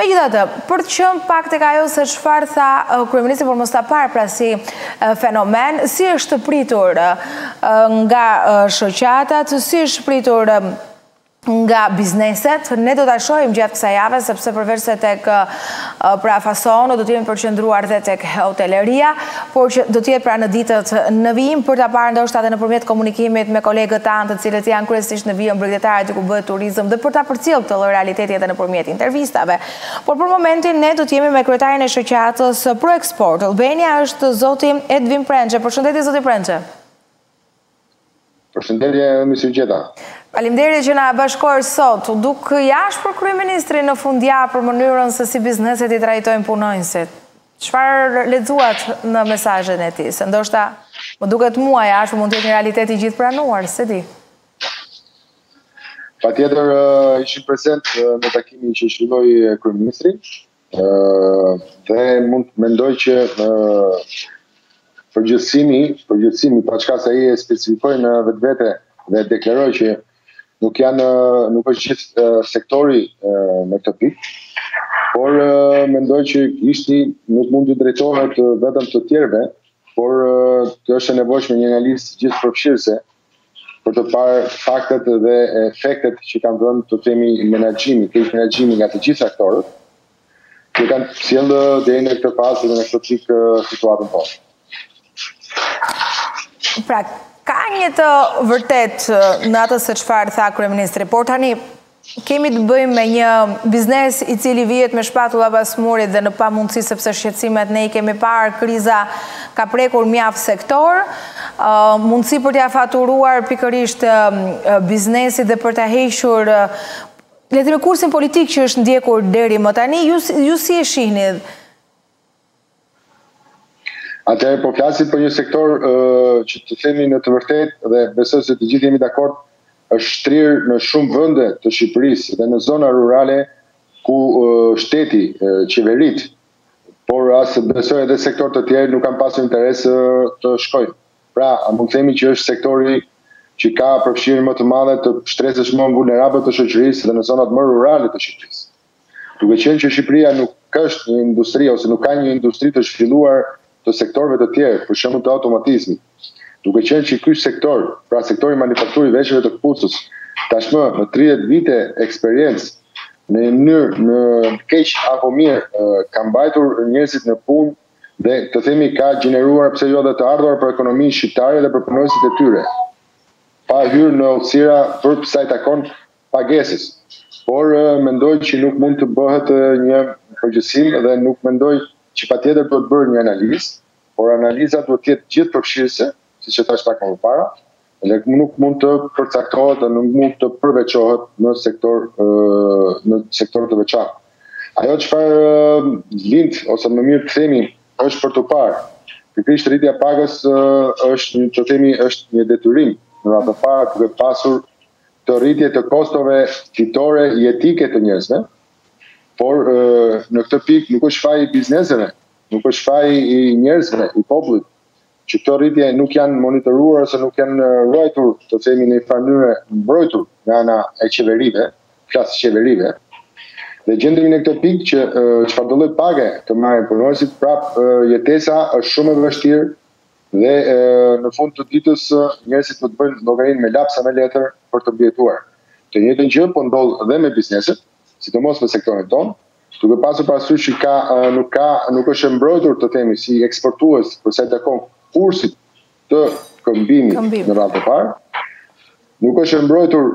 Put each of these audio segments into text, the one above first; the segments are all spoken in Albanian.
Megjithatë, për të qenë pak tek ajo se çfarë tha Kryeministri për mos ta parë pra si fenomen, si është pritur nga shoqatat, si është pritur nga bizneset, ne do ta shohim gjatë kësaj jave, sepse përveçse tek Pra fasonët do të jemi përqendruar dhe tek hoteleria, por që do të jetë pra në ditët në vijim për ta parë ndoshta edhe nëpërmjet komunikimit me kolegët tanë, të cilët janë kryesisht në vijën bregdetare ku bëhet turizëm dhe për ta përcjellë këtë lloj realiteti edhe nëpërmjet intervistave. Por për momentin ne do të jemi me kryetarin e shoqatës Pro Export Albania është zoti Edvin Prençe. Përshëndetje zoti Prençe. Përshëndetje Miss Gjeta. Faleminderit që na bashkoheni sot. U duk i ashpër kryeministri në fundjavë për mënyrën se si bizneset i trajtojnë punonjësit. Çfarë lexuat në mesazhin e tij? Se ndoshta më duket mua i ashpër, mund të jetë një realitet i gjithëpranuar, s'e di. Patjetër isha prezent në takimin që zhvilloi kryeministri. Dhe mund të mendoj që përgjithësimi, përgjithësimi paçka se ai e specifikoi në vetvete dhe deklaroi që nuk janë nuk është gjithë sektori në këtë pikë. Por mendoj që gishti nuk mund t'u drejtohet vetëm të tjerëve, por këtu është e nevojshme një analizë gjithëpërfshirëse për të parë faktet dhe efektet që kanë dhënë të themi menaxhimi, keqmenaxhimi nga të gjithë aktorët, që kanë sjellë deri në këtë fazë dhe në këtë pikë situatën tonë. Pra, ka një të vërtetë në atë se çfarë tha kryeministri, por tani Kemi të bëjmë me një biznes i cili vihet me shpatulla pas murit dhe në pamundësi sepse shqetësimet ne i kemi parë, kriza ka prekur mjaft sektorë, mundësi për t'ia faturuar pikërisht biznesit dhe për ta hequr le të themi kursin politik që është ndjekur deri më tani, ju si e shihni? Atëherë po flasim për një sektor që të themi në të vërtetë dhe besoj se të gjithë jemi dakord është shtrirë në shumë vende të Shqipërisë dhe në zona rurale ku shteti, qeveritë, por as besoj edhe sektorë të tjerë nuk kanë pasur interes të shkojnë. Pra, mund të themi që është sektori që ka përfshirjen më të madhe të shtresës më vulnerabël të shoqërisë dhe në zonat më rurale të Shqipërisë. Duke qenë që Shqipëria nuk është një industri ose nuk ka një industri të zhvilluar të sektorëve të tjerë, për shembull të automatizmit. Duke qenë që ky sektor, pra sektori i manufakturës së veshjeve të këpucës, tashmë me 30 vite eksperiencë në një mënyrë në keq apo mirë ka mbajtur njerëzit në punë dhe të themi ka gjeneruar pse jo dhe të ardhur për ekonominë shqiptare dhe për punonjësit e tyre pa hyrë në hollësira për sa i takon pagesës, por mendoj që nuk mund të bëhet një përgjithësim dhe nuk mendoj që patjetër duhet bërë një analizë, por analiza duhet të jetë gjithëpërfshirëse, siç e thashë pak më parë, dhe nuk mund të përcaktohet dhe nuk mund të përveçohet në sektor në sektor të veçantë. Ajo çfarë lind ose më mirë të themi është për të parë. Pikërisht rritja e pagës është, të themi, është një detyrim në radhë të parë duke pasur këto rritje të kostove ditore jetike të njerëzve, por në këtë pikë nuk është faj i bizneseve, nuk është faj i njerëzve, i popullit, që këto rritje nuk janë monitoruar ose nuk janë ruajtur, të themi në njëfarë mënyre mbrojtur nga ana e qeverive, flas qeverive, dhe gjendemi në këtë pikë që çfarëdolloj page të marrin punonjësit, prap jetesa është shumë e vështirë, Dhe e, në fund të ditës njerëzit do të bëjnë llogarinë me laps e me letër për të mbijetuar. Të njëjtën gjë po ndodh dhe me bizneset, sidomos në sektorin tonë, duke pasur parasysh që ka nuk ka nuk është e mbrojtur të themi si eksportues për sa i takon kursit të këmbimit në radhë të parë. Nuk është e mbrojtur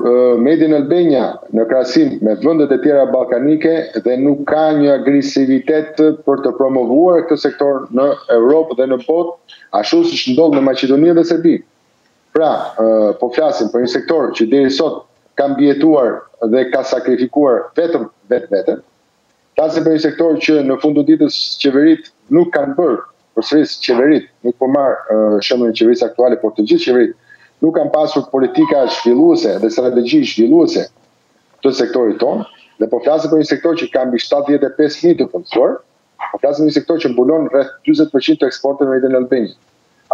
Made in Albania në krahasim me vendet e tjera ballkanike dhe nuk ka një agresivitet për të promovuar këtë sektor në Europë dhe në botë, ashtu siç ndodh në Maqedoni dhe Serbi. Pra, po flasim për një sektor që deri sot ka mbijetuar dhe ka sakrifikuar vetëm vetveten. Flasim për një sektor që në fund të ditës qeveritë nuk kanë bërë, përsëris qeveritë, nuk po marr uh, shembullin e qeverisë aktuale, por të gjithë qeveritë nuk kanë pasur politika zhvilluese dhe strategji zhvilluese të sektorit tonë, dhe po flasim për një sektor që ka mbi 75.000 të punësuar, po flasim për një sektor që mbulon rreth 40% të eksportit Made in Albania.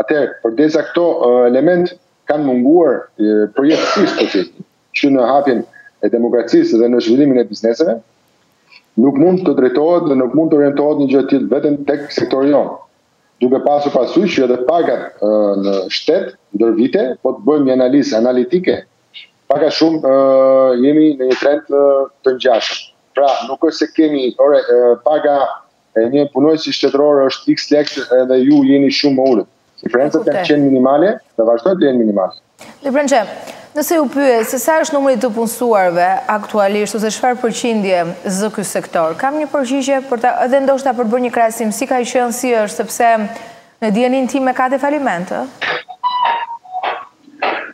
Atëherë, përderisa këto uh, elementë kanë munguar uh, përjetësisht të që në hapjen e demokracisë dhe në zhvillimin e bizneseve, nuk mund të drejtohet dhe nuk mund të orientohet një gjë e tillë vetëm tek sektori jonë. Duke pasur parasysh që edhe pagat në shtet ndër vite, po të bëjmë një analizë analitike, pak a shumë jemi në një trend të ngjashëm. Pra, nuk është se kemi ore paga e një punonjësi shtetëror është x lek edhe ju jeni shumë më ulët. Diferencat kanë qenë minimale dhe vazhdojnë të jenë minimale. Dhe Prenqe, nëse ju pyes, se sa është numri i të punësuarve aktualisht, ose çfarë përqindje zë ky sektor, ka një përgjigje për ta, edhe ndoshta për të bërë një krahasim, si ka qenë, si është, sepse Në dijenin time ka të falimentuar?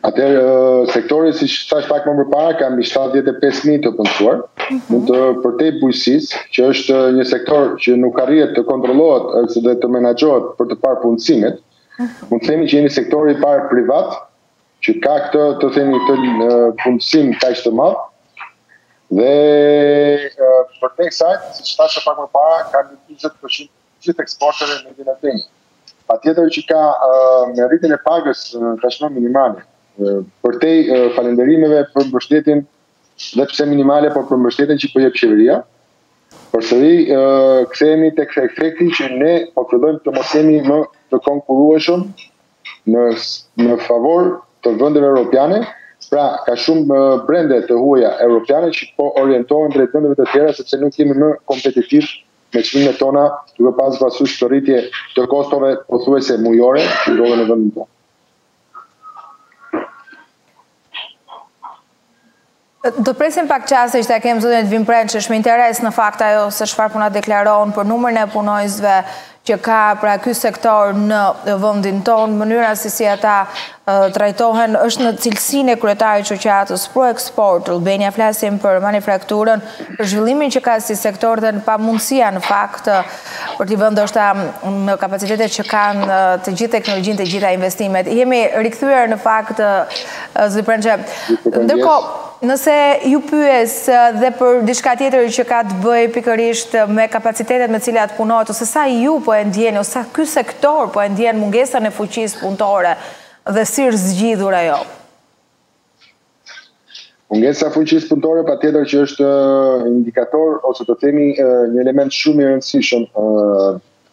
Atëherë, sektori, siç thashë pak më përpara, ka mbi 75.000 të punësuar, mm -hmm. mund të përtej bujqësisë, që është një sektor që nuk arrihet të kontrollohet ose dhe të menaxhohet për të parë punësimet. Mm -hmm. Mund të themi që jemi sektori i parë privat që ka këtë, të themi këtë punësim kaq të madh. Dhe përtej kësaj, siç thashë pak më parë, ka 20% gjithë eksporteve në Made in Albania. Patjetër që ka me rritjen e pagës tashmë minimale, përtej falënderimeve për mbështetjen edhe pse minimale, por për mbështetjen që po jep po qeveria, përsëri kthehemi te ky efekti që ne po fillojmë të mos jemi më konkurrueshëm në, në favor të vendeve europiane, pra ka shumë brende të huja europiane që po orientohen drejt vendeve të tjera, sepse nuk jemi më kompetitivë me çmimet tona duke pasur parasysh këtë rritje të kostove pothuajse mujore që ndodhin në vendin tonë. Do presim pak çaste që ta kemë zotin Edvin Prençe, është me interes në fakt ajo se çfarë po na deklaron për numrin e punonjësve që ka pra ky sektor në vendin tonë, mënyra se si ata trajtohen është në cilësinë e kryetarit të shoqatës Pro Export Albania flasim për manifakturën, për zhvillimin që ka si sektor dhe një pamundësi në fakt për t'i vënë ndoshta në kapacitetet që kanë të gjithë teknologjinë, të gjitha investimet. Jemi rikthyer në fakt, zoti Prençe, ndërkohë... Nëse ju pyes dhe për diçka tjetër që ka të bëjë pikërisht me kapacitetet me të cilat punohet ose sa ju po e ndjeni ose sa ky sektor po e ndjen mungesën e fuqisë punëtore dhe si është zgjidhur ajo? Mungesa e fuqisë punëtore patjetër që është indikator ose të themi një element shumë i rëndësishëm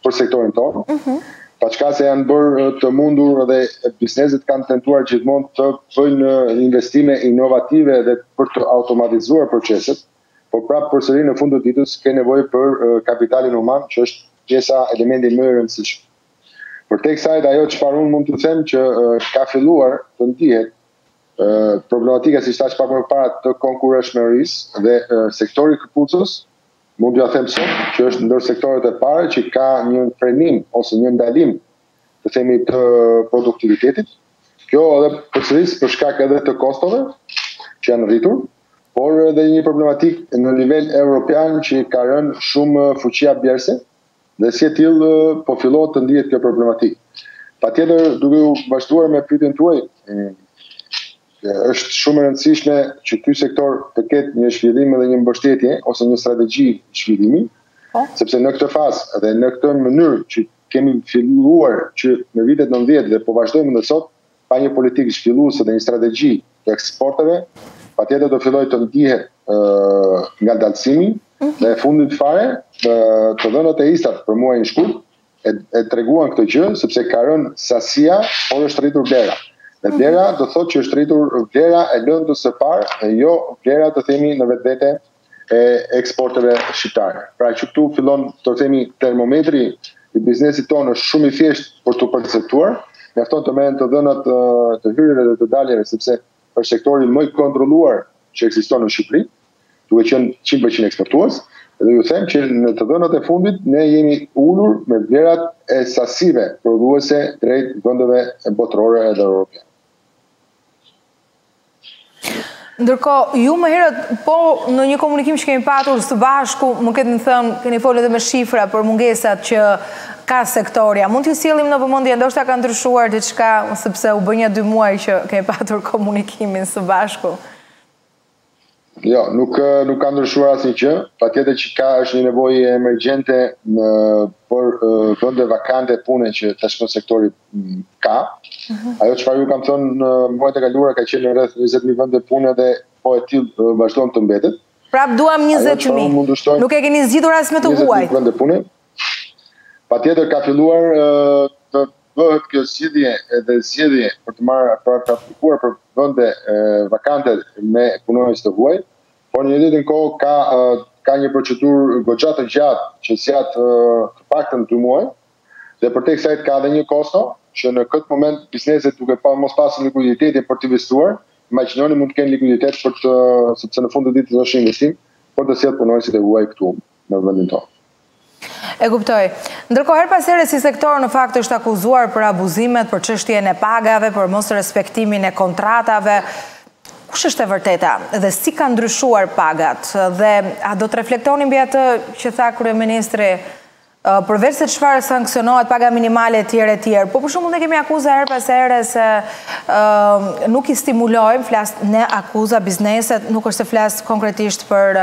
për sektorin tonë. Mhm. Paçka se janë bërë të mundur dhe bizneset kanë tentuar gjithmonë të bëjnë investime inovative dhe për të automatizuar proceset, por prapë përsëri në fund të ditës ke nevojë për kapitalin human, që është pjesa elementi më i rëndësishëm. Përtej kësaj, ajo çfarë unë mund t'ju them që ka filluar të ndihet problematika siç thashë pak më para të konkurrueshmërisë dhe sektori i këpucës Mund t'ju them sot që është ndër sektorët e parë që ka një frenim ose një ndalim të themi të produktivitetit. Kjo edhe përsëri për shkak edhe të kostove që janë rritur, por edhe një problematikë në nivel evropian që ka rënë shumë fuqia blerëse, Dhe si e tillë, po fillon të ndihet kjo problematikë. Patjetër, duke u vazhduar me pyetjen tuaj, është shumë e rëndësishme që ky sektor të ketë një zhvillim dhe një mbështetje ose një strategji zhvillimi, po. sepse në këtë fazë dhe në këtë mënyrë që kemi filluar që në vitet 90 dhe po vazhdojmë edhe sot, pa një politikë zhvilluese dhe një strategji të eksporteve, patjetër do fillojë të ndihet ngadalësimi mhm. dhe së fundit fare të dhënat e INSTAT për muajin shkurt e, e treguan këtë gjë sepse ka rënë sasia, por është rritur vlera. Dhe mhm. vlera do thotë që është rritur vlera e lëndës së parë, e jo vlera të themi në vetvete e eksporteve shqiptare. Pra që këtu fillon të themi termometri i biznesit tonë është shumë i thjeshtë për t'u perceptuar, mjafton të merren të dhënat të hyrjeve dhe të daljeve sepse është sektori më i kontrolluar që ekziston në Shqipëri, duke qenë 100% eksportues, dhe ju them që në të dhënat e fundit ne jemi ulur me vlerat e sasive prodhuese drejt vendeve botërore edhe europiane. Ndërkohë, ju më herët, po në një komunikim që kemi patur së bashku, më keni thënë, keni folur edhe me shifra për mungesat që ka sektori. A. mund t'i sjellim në vëmendje, ndoshta ka ndryshuar diçka, sepse u bënë nja dy muaj që kemi patur komunikimin së bashku. Jo, nuk nuk ka ndryshuar asnjë gjë. Patjetër që ka është një nevojë emergjente në për vende vakante pune që tashmë sektori mm, ka. Mhm. Ajo çfarë ju kam thënë në muajt e kaluara ka qenë rreth 20000 vende pune dhe po e tillë vazhdon të mbetet. Prap duam 20000. Nuk e keni zgjidhur as me të huajt. Vende pune. Patjetër ka filluar të bëhet kjo zgjidhje edhe zgjedhje për të marrë për të aplikuar për vende vakante me punonjës të huaj, por në të njëjtën kohë ka ka një procedurë goxha të gjatë që zgjat të paktën 2 muaj dhe përveç kësaj ka edhe një kosto që në këtë moment bizneset duke pa mos pasur likuiditetin për të investuar, imagjinoni mund të kenë likuiditet për të sepse në fund të ditës është investim për të sjellë punonjësit e huaj këtu. në vendin tonë. E kuptoj. Ndërkohë herë pas here si sektor në fakt është akuzuar për abuzimet, për çështjen e pagave, për mosrespektimin e kontratave. Kush është e vërteta dhe si kanë ndryshuar pagat dhe a do të reflektoni mbi atë që tha kryeministri përveç se çfarë sanksionohet paga minimale etj etj. Po për shembull ne kemi akuza herë pas here se nuk i stimulojmë, flas ne akuza bizneset, nuk është se flas konkretisht për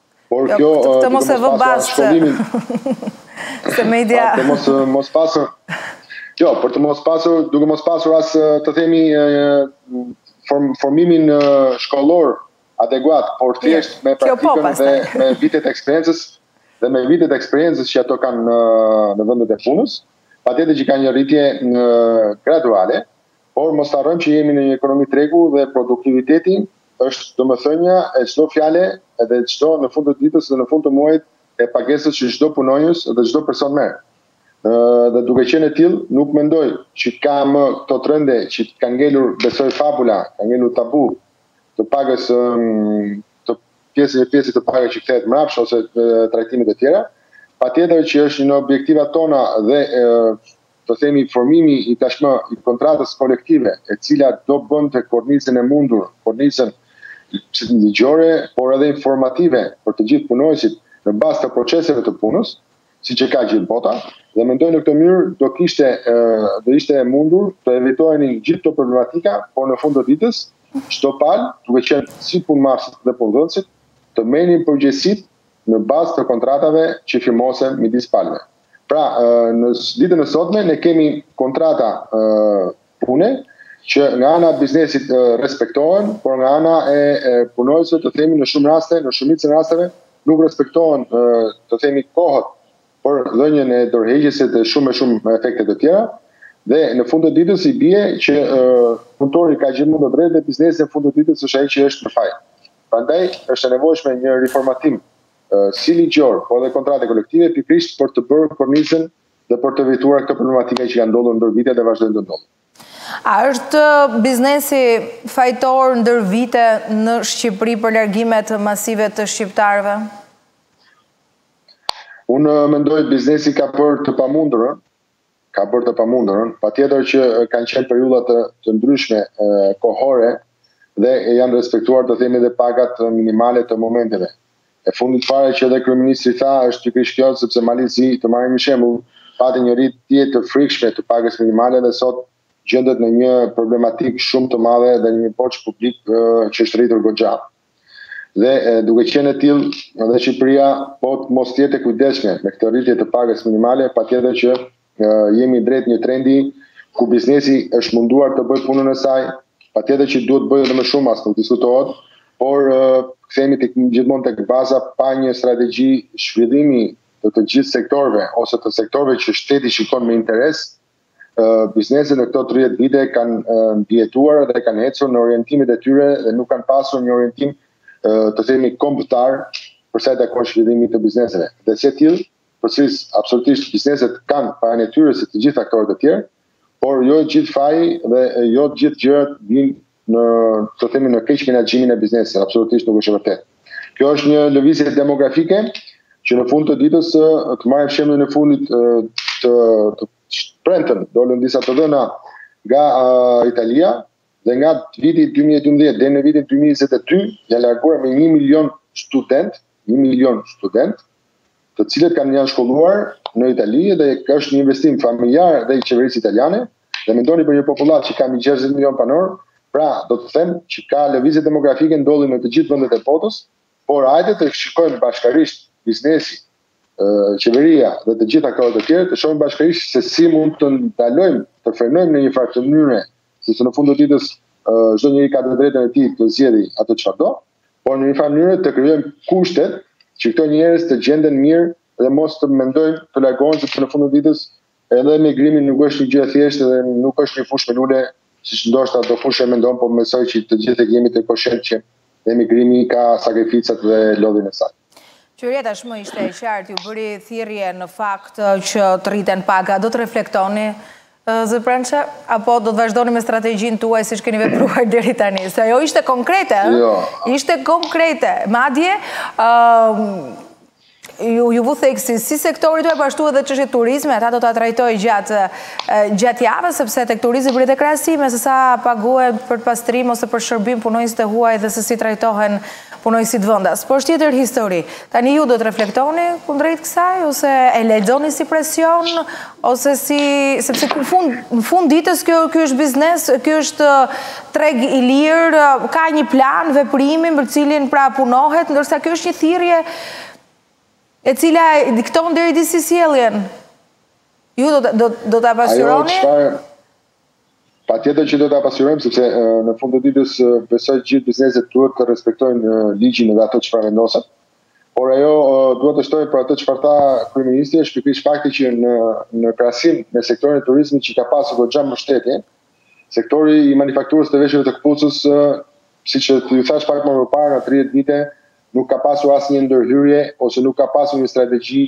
Por jo, kjo të, të mos e vë bast se mendja të mos mos pasur jo, për të mos pasur, duke mos pasur as të themi form, formimin shkollor adeguat, por thjesht me po praktikën dhe me vitet eksperiencës dhe me vitet e eksperiencës që ato kanë në, në vendet e punës, patjetër që kanë një rritje në graduale, Por mos të harrojmë që jemi në një ekonomi tregu dhe produktiviteti është domethënia e çdo fjale dhe çdo në fund të ditës dhe në fund të muajit e pagesës që çdo punonjës dhe çdo person merr. Dhe duke qenë e tillë, nuk mendoj që ka më këto trende që ka ngelur besoj fabula, ka ngelur tabu të pagës të pjesë një pjesë të pagës që kthehet mrapsh ose trajtimet e tjera. Patjetër që është një në objektivat tona dhe të themi formimi i tashmë i kontratës kolektive, e cila do bënte kornizën e mundur, kornizën ligjore, por edhe informative për të gjithë punonjësit në bazë të proceseve të punës, siç e ka gjithë bota, dhe mendoj në këtë mënyrë do kishte do ishte e mundur të evitoheshin gjithë këto problematika, por në fund të ditës çdo palë, duke qenë si punëmarrësit dhe punëdhënësit, të merrnin përgjegjësitë në bazë të kontratave që firmosen midis palëve. Pra, në ditën e sotme ne kemi kontrata pune që nga ana e biznesit respektohen, por nga ana e punonjësve të themi në shumë raste, në shumicën e rasteve nuk respektohen të themi kohët për dhënien e dorëheqjes e shumë e shumë efekte të tjera dhe në fund të ditës i bie që punëtori ka gjithmonë të drejtë dhe biznesi në fund të ditës është ai që është në faj. Prandaj është e nevojshme një riformatim si ligjor, po edhe kontrate kolektive, pikërisht për të bërë kornizën dhe për të evituar këto problematika që kanë ndodhur ndër vite dhe vazhdojnë të ndodhin. A është biznesi fajtor ndër vite në Shqipëri për largimet masive të shqiptarëve? Unë mendoj biznesi ka bërë të pamundurën, ka bërë të pamundurën, patjetër që kanë qenë periudha të, të ndryshme kohore dhe janë respektuar të themi dhe pagat minimale të momenteve. E fundit fare që edhe kryeministri tha është pikërisht kjo sepse Mali i Zi, të marrim një shembull, pati një rritje të frikshme të pagës minimale dhe sot gjendet në një problematikë shumë të madhe dhe një borxh publik që është rritur goxha. Dhe duke qenë e tillë, edhe Shqipëria po të mos jetë e kujdesshme me këtë rritje të pagës minimale, patjetër që jemi drejt një trendi ku biznesi është munduar të bëjë punën e saj, patjetër që duhet të bëjë edhe më shumë, as nuk diskutohet, por kthehemi tek gjithmonë tek baza pa një strategji zhvillimi të të gjithë sektorëve ose të sektorëve që shteti shikon me interes, Bizneset në këto 30 vite kanë mbijetuar dhe kanë ecur në orientimet e tyre dhe nuk kanë pasur një orientim të themi kombëtar për sa i takon zhvillimit të bizneseve. Dhe si e tillë, përsëris absolutisht bizneset kanë fajin e tyre si të gjithë aktorët e tjerë, por jo gjithë faji dhe jo gjithë gjërat vijnë në të themi në keq menaxhimin e biznesit, absolutisht nuk është e vërtetë. Kjo është një lëvizje demografike që në fund të ditës të marrim shembullin e fundit të, të premten, dolën disa të dhëna nga uh, Italia dhe nga viti 2012 deri në vitin 2022 janë larguar me 1 milion student një milion student, të cilët kanë janë shkolluar në Itali dhe ka është një investim familjar dhe i qeverisë italiane, dhe mendoni për një popullatë që ka mbi 60 milion banor, pra do të them që ka lëvizje demografike ndodhin në të gjithë vendet e botës, por hajde të shikojmë bashkërisht biznesi, qeveria dhe të gjithë aktorët e tjerë, të shohim bashkërisht se si mund të ndalojmë, të frenojmë në një farë mënyre, sepse në fund të ditës çdo njeri ka të drejtën e tij të zgjedhë atë çfarë do. por në një farë mënyre të krijojmë kushtet që këto njerëz të gjenden mirë dhe mos të mendojnë të largohen sepse në fund të ditës edhe emigrimi nuk është një gjë e thjeshtë dhe nuk është një fushë me lule siç ndoshta dokush e mendon, por besoj që të gjithë jemi koshient që emigrimi ka sakrificat dhe lodhjen e saj. Qeveria tashmë ishte e qartë, ju bëri thirrje në fakt që të rriten paga, do të reflektoni zoti Prança, apo do të vazhdoni me strategjinë tuaj siç keni vepruar deri tani? Se ajo ishte konkrete, jo. ishte konkrete. Madje, iu, iu vu theksi si sektorit tuaj, po ashtu po edhe çështje turizmi, ata do ta trajtoj gjatë, gjatë javës, sepse tek turizmi bëri dhe krahasime, se sa paguhen për pastrim ose për shërbim punonjësit e huaj dhe se si trajtohen Punonjësit vendas, po është tjetër histori. Tani ju do të reflektoni kundrejt kësaj, ose e lexoni si presion, ose si, sepse në fund, në fund ditës kjo, kjo është biznes, kjo është uh, treg i lirë, uh, ka një plan veprimi për cilin pra punohet, ndërsa kjo është një thirrje e cila dikton deri disi sjelljen. Ju do do do ta pasqyroni? Patjetër që do ta pasqyrojmë sepse në fund të ditës besoj të gjithë bizneset duhet të respektojnë ligjin dhe ato çfarë vendosen. Por ajo dua të shtoj për atë çfarë tha kryeministri është pikërisht fakti që në në krahasim me sektorin e turizmit që ka pasur goxha mbështetje, sektori i manifakturës të veshjeve të këpucës siç edhe ju thashë pak më parë në 30 vite nuk ka pasur asnjë ndërhyrje ose nuk ka pasur një strategji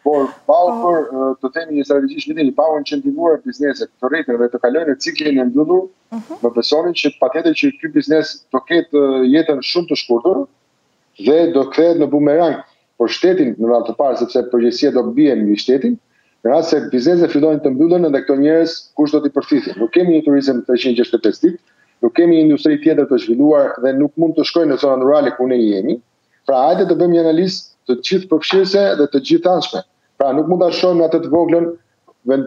Por pa u bërë të themi një strategji shpirtimi, pa u incentivuar bizneset të rriten dhe të kalojnë në ciklin e mbyllur, mhm. më besoni që patjetër që ky biznes do ketë jetën shumë të shkurtër dhe do kthehet në bumerang për shtetin në radhë të parë sepse përgjegjësia do bie mbi shtetin, në rast se bizneset fillojnë të mbyllen edhe këto njerëz kush do t'i përthithë. Nuk kemi një turizëm 365 ditë, nuk kemi një industri tjetër të zhvilluar dhe nuk mund të shkojnë në zonat rurale ku ne jemi. Pra hajde të bëjmë një analizë të gjithëpërfshirëse dhe të gjithanshme. Pra nuk mund të shohim ne atë të voglën,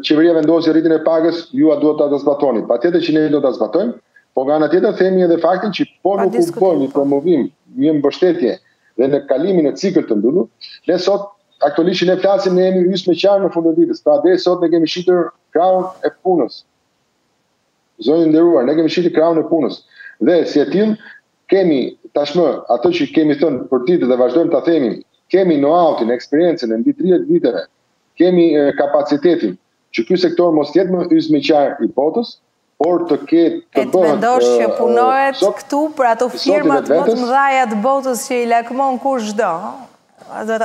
qeveria vendosi rritjen e pagës, ju duhet ta zbatoni. Patjetër që ne do ta zbatojmë, po nga ana tjetër themi edhe faktin që po nuk u bë një promovim, një mbështetje dhe në kalimin e ciklit të mbyllur, ne sot aktualisht që ne flasim ne jemi hyzmeqarë në fund të ditës. Pra deri sot ne kemi shitur krahun e punës. Zonjë e nderuar, ne kemi shitur krahun e punës. Dhe si e tillë, Kemi, tashmë, atë që kemi thënë përditë dhe vazhdojmë ta themi, kemi know-how-n, eksperiencën e mbi tridhjetë viteve, kemi kapacitetin që ky sektor mos të jetë më hyzmeqar i botës, por të ketë, të bëhet zot i vetvetes. E të mendosh që punohet këtu për ato firmat më të mëdha të botës që i lakmon kushdo,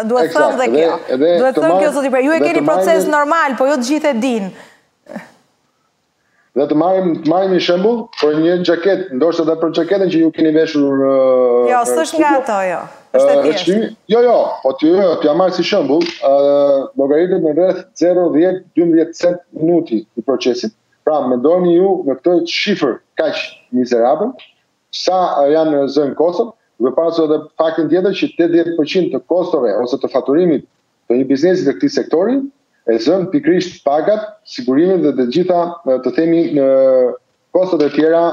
duhet thënë dhe kjo. Duhet thënë kjo zoti, ju e keni proces normal, po jo të gjithë e dinë. Dhe të marrim të marrim një shembull për një xhaketë, ndoshta edhe për xhaketën që ju keni veshur. Uh, jo, s'është nga ato, jo. Është e thjeshtë. Jo, jo, po ti jo, ta marr si shembull, ë uh, llogaritet në rreth 0.10-12 centë minuti i procesit. Pra, mendoni ju në këtë shifër kaq mizerabël, sa i zënë kostot, dhe pasur edhe faktin tjetër që 80% të kostove ose të faturimit Të një biznesi të këtij sektori e zënë pikërisht pagat, sigurimet dhe të gjitha të themi kostot e tjera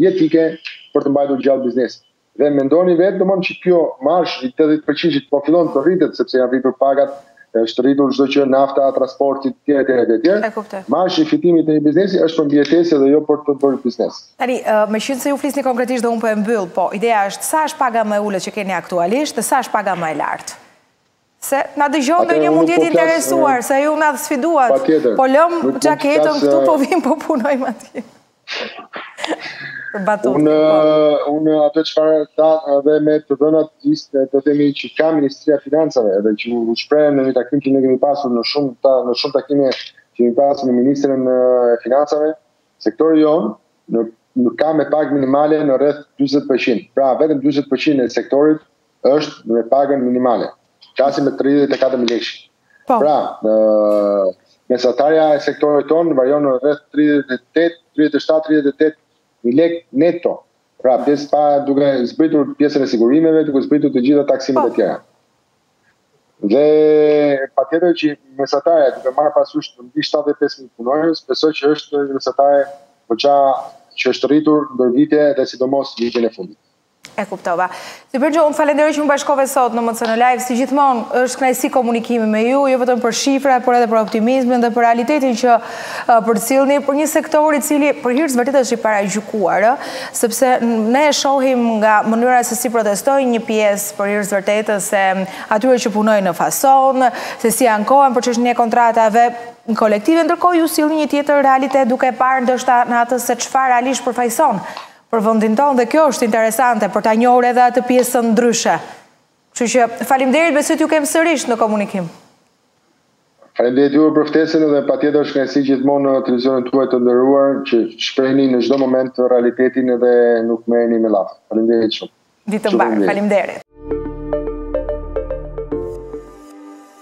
jetike për të mbajtur gjallë biznesin. Dhe mendoni vetë domethënë që ky marzh i 80 përqinjshit po fillon të rritet sepse janë rritur pagat, është rritur çdo gjë, nafta, transporti etj etj etj. E kuptoj. Marzhi i fitimit të një biznesi është për mbijetesë dhe jo për të bërë biznes. Tani, meqenëse ju flisni konkretisht dhe unë po e mbyll, po ideja është sa është paga më e ulët që keni aktualisht dhe sa është paga më e lartë? Se na dëgjon ndonjë mund jetë interesuar, se ju na sfiduat. Patjetër. Po lëm xhaketën këtu, po vim, po punojmë atje. Batutë, unë, po. unë atë çfarë them edhe me të dhënat istë, të themi që ka Ministria e Financave, edhe që u shpreh në një takim që ne kemi pasur në shumë, ta, në shumë takime që kemi pasur me ministrin e Financave, sektori jonë në, në ka me pagë minimale në rreth 20%. Pra, vetëm 20% e sektorit është me pagën minimale. Flasim me 34 mijë lekë. Po. Pra, mesatarja e sektorit tonë varion në rreth 38, 37, 38 mijë lekë neto. Pra, pjesë pa duke zbritur pjesën e sigurimeve, duke zbritur të gjitha taksimet po. e tjera. Dhe patjetër që mesatarja duke marrë parasysh mbi 75 mijë punonjës, besoj që është një mesatare përqa që është rritur ndër vite dhe sidomos vitin e fundit. E kuptova. Të përgjë, unë të falënderoj që m'u bashkove sot në MCN live, si gjithmonë është kënaqësi komunikimi me ju, jo vetëm për shifra, por edhe për optimizmin dhe për realitetin që përcillni, për një sektor i cili për hir të së vërtetës është i paragjykuar, sepse ne e shohim nga mënyra se si protestojnë një pjesë për hir të së vërtetës e atyre që punojnë në fason, se si ankohen për çështjen e kontratave kolektive, ndërkohë ju sillni një tjetër realitet duke parë ndoshta në atë se çfarë realisht përfaqëson për vendin tonë dhe kjo është interesante për ta njohur edhe atë pjesën ndryshe. Kështu që faleminderit, besoj t'ju kem sërish në komunikim. Faleminderit ju për ftesën dhe patjetër është kënaqësi gjithmonë në televizionin tuaj të nderuar që shprehni në çdo moment realitetin dhe nuk merrni me llafe. Faleminderit shumë. Ditë të mbarë. Faleminderit.